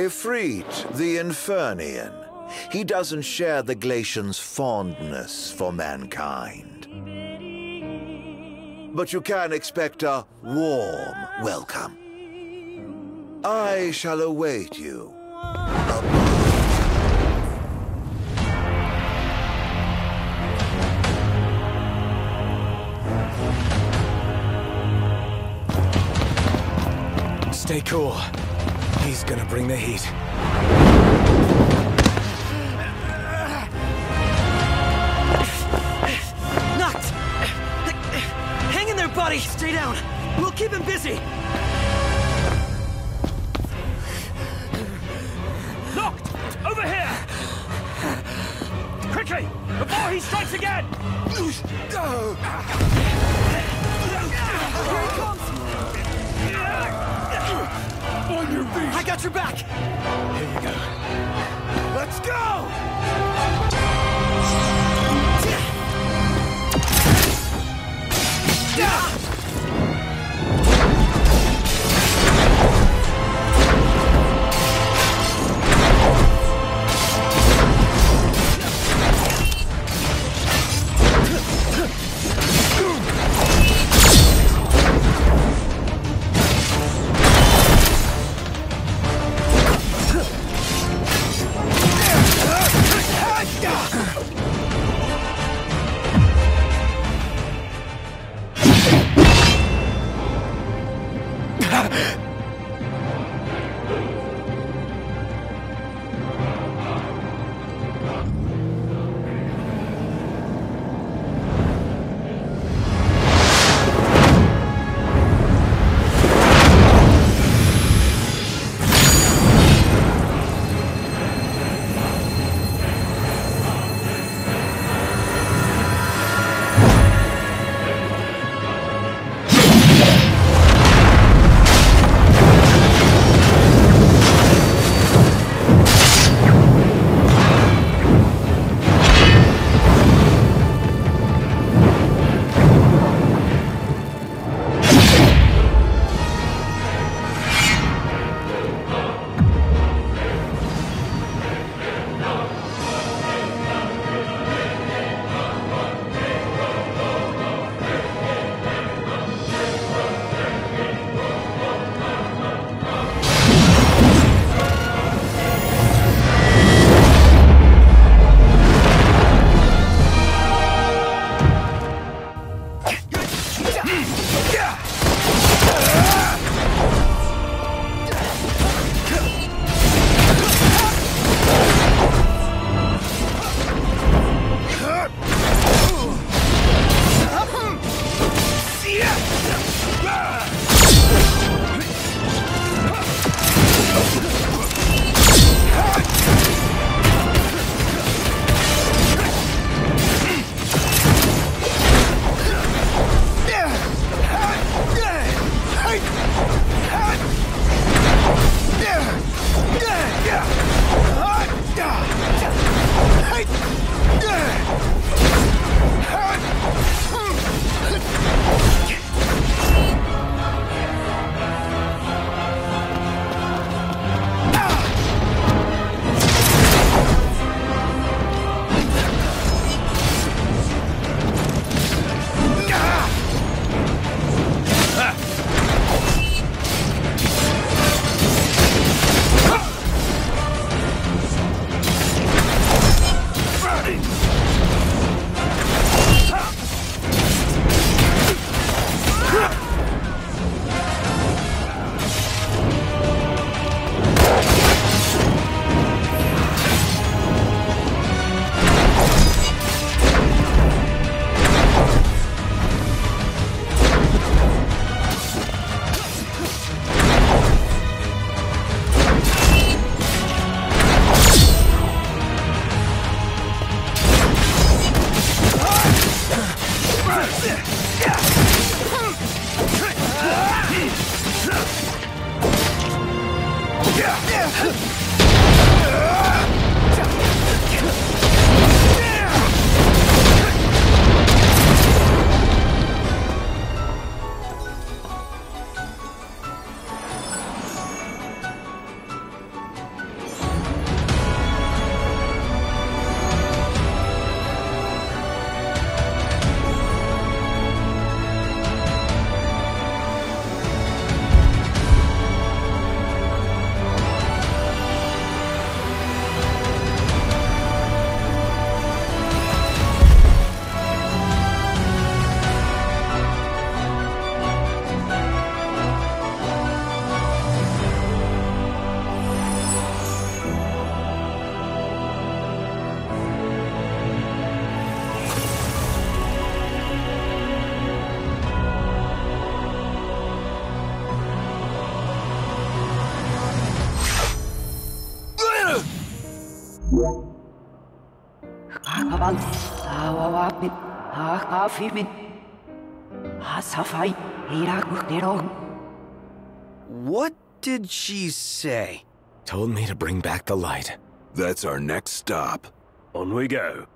Ifrit, the Infernian. He doesn't share the Glacian's fondness for mankind. But you can expect a warm welcome. I shall await you. Stay cool. He's gonna bring the heat. Knocked! Hang in there, buddy! Stay down! We'll keep him busy! Knocked! Over here! Quickly! Before he strikes again! Here he comes! Your feet! I got your back! Here you go. Hakafimit, What did she say? Told me to bring back the light. That's our next stop. On we go.